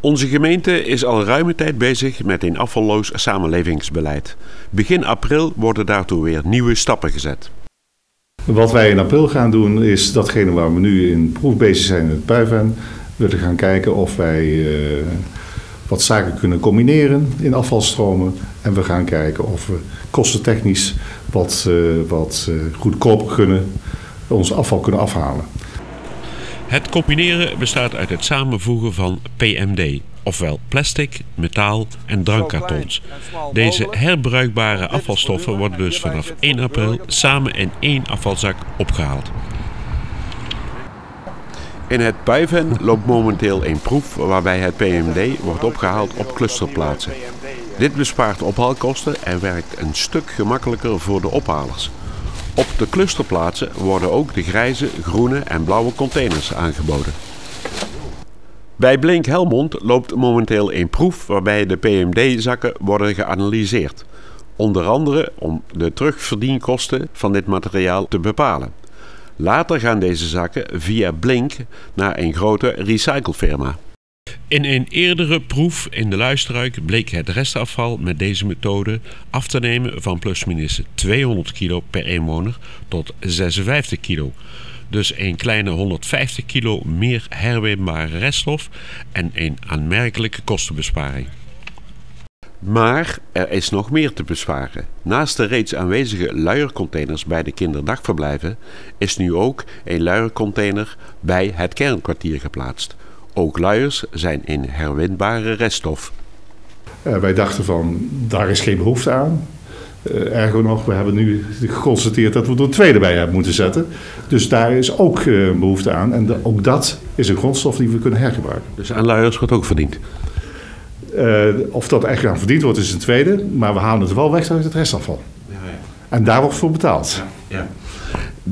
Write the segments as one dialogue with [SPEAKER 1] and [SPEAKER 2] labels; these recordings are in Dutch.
[SPEAKER 1] Onze gemeente is al ruime tijd bezig met een afvalloos samenlevingsbeleid. Begin april worden daartoe weer nieuwe stappen gezet.
[SPEAKER 2] Wat wij in april gaan doen is datgene waar we nu in proef bezig zijn in het Puiven. We gaan kijken of wij uh, wat zaken kunnen combineren in afvalstromen. En we gaan kijken of we kostentechnisch wat, uh, wat uh, goedkoper kunnen, ons afval kunnen afhalen.
[SPEAKER 1] Het combineren bestaat uit het samenvoegen van PMD, ofwel plastic, metaal en drankkartons. Deze herbruikbare afvalstoffen worden dus vanaf 1 april samen in één afvalzak opgehaald. In het Puiven loopt momenteel een proef waarbij het PMD wordt opgehaald op clusterplaatsen. Dit bespaart ophaalkosten en werkt een stuk gemakkelijker voor de ophalers. Op de clusterplaatsen worden ook de grijze, groene en blauwe containers aangeboden. Bij Blink Helmond loopt momenteel een proef waarbij de PMD-zakken worden geanalyseerd. Onder andere om de terugverdienkosten van dit materiaal te bepalen. Later gaan deze zakken via Blink naar een grote recyclefirma. In een eerdere proef in de luisterruik bleek het restafval met deze methode af te nemen van plusminus 200 kilo per inwoner tot 56 kilo. Dus een kleine 150 kilo meer herwinbare reststof en een aanmerkelijke kostenbesparing. Maar er is nog meer te besparen. Naast de reeds aanwezige luiercontainers bij de kinderdagverblijven is nu ook een luiercontainer bij het kernkwartier geplaatst. Ook luiers zijn in herwinbare reststof.
[SPEAKER 2] Uh, wij dachten van, daar is geen behoefte aan. Uh, ergo nog, we hebben nu geconstateerd dat we er een tweede bij hebben moeten zetten. Dus daar is ook uh, behoefte aan. En de, ook dat is een grondstof die we kunnen hergebruiken.
[SPEAKER 1] Dus aan luiers wordt ook verdiend?
[SPEAKER 2] of dat echt aan verdiend wordt is een tweede. Maar we halen het wel weg uit het restafval. Ja, ja. En daar wordt voor betaald. Ja,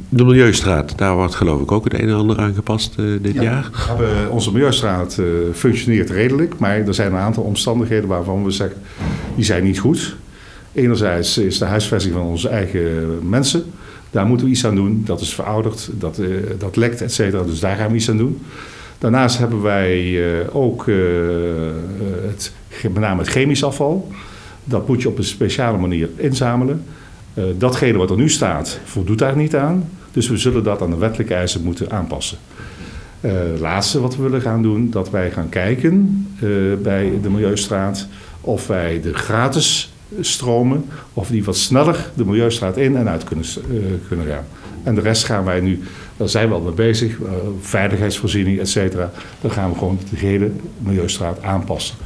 [SPEAKER 1] de Milieustraat, daar wordt geloof ik ook het een en ander aangepast uh, dit ja, jaar.
[SPEAKER 2] Uh, onze Milieustraat uh, functioneert redelijk, maar er zijn een aantal omstandigheden waarvan we zeggen, die zijn niet goed. Enerzijds is de huisvesting van onze eigen mensen. Daar moeten we iets aan doen. Dat is verouderd, dat, dat lekt, et cetera. Dus daar gaan we iets aan doen. Daarnaast hebben wij ook het, met name het chemisch afval. Dat moet je op een speciale manier inzamelen. Uh, datgene wat er nu staat, voldoet daar niet aan. Dus we zullen dat aan de wettelijke eisen moeten aanpassen. Uh, laatste wat we willen gaan doen, dat wij gaan kijken uh, bij de Milieustraat of wij de gratis stromen, of die wat sneller de Milieustraat in en uit kunnen, kunnen gaan. En de rest gaan wij nu, daar zijn we al mee bezig, veiligheidsvoorziening, et cetera. Dan gaan we gewoon de hele Milieustraat aanpassen.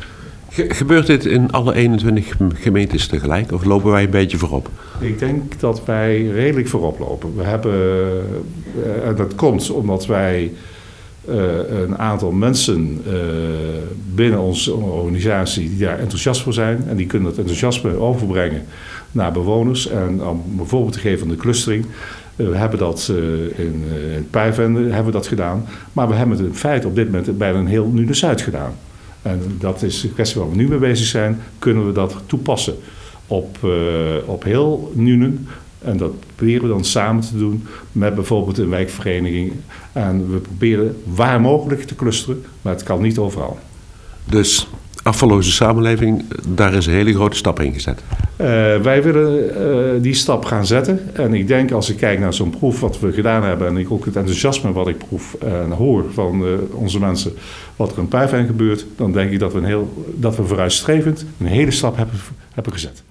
[SPEAKER 1] Gebeurt dit in alle 21 gemeentes tegelijk of lopen wij een beetje voorop?
[SPEAKER 2] Ik denk dat wij redelijk voorop lopen. We hebben, eh, en dat komt omdat wij uh, een aantal mensen uh, binnen onze organisatie die daar enthousiast voor zijn. En die kunnen dat enthousiasme overbrengen naar bewoners. En om bijvoorbeeld te geven van de clustering. we hebben dat in, Pijvende hebben we dat gedaan. Maar we hebben het in feite op dit moment bij een heel Nude-Zuid gedaan. En dat is de kwestie waar we nu mee bezig zijn. Kunnen we dat toepassen op, uh, op heel Nuenen? En dat proberen we dan samen te doen met bijvoorbeeld een wijkvereniging. En we proberen waar mogelijk te clusteren, maar het kan niet overal.
[SPEAKER 1] Dus afvalloze samenleving, daar is een hele grote stap in gezet.
[SPEAKER 2] Uh, wij willen uh, die stap gaan zetten. En ik denk als ik kijk naar zo'n proef wat we gedaan hebben... en ik ook het enthousiasme wat ik proef en hoor van uh, onze mensen... wat er in Puifijn gebeurt... dan denk ik dat we, een heel, dat we vooruitstrevend een hele stap hebben, hebben gezet.